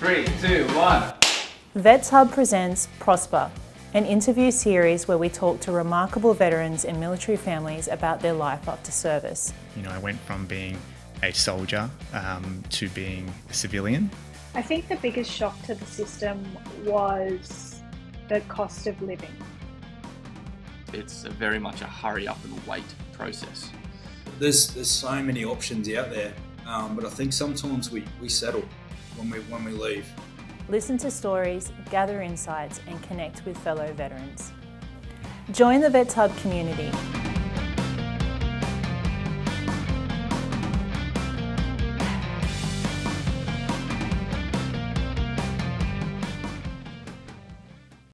Three, two, one. Vets Hub presents Prosper, an interview series where we talk to remarkable veterans and military families about their life after service. You know, I went from being a soldier um, to being a civilian. I think the biggest shock to the system was the cost of living. It's a very much a hurry up and wait process. There's there's so many options out there, um, but I think sometimes we, we settle when we when we leave. Listen to stories, gather insights, and connect with fellow veterans. Join the Vets Hub community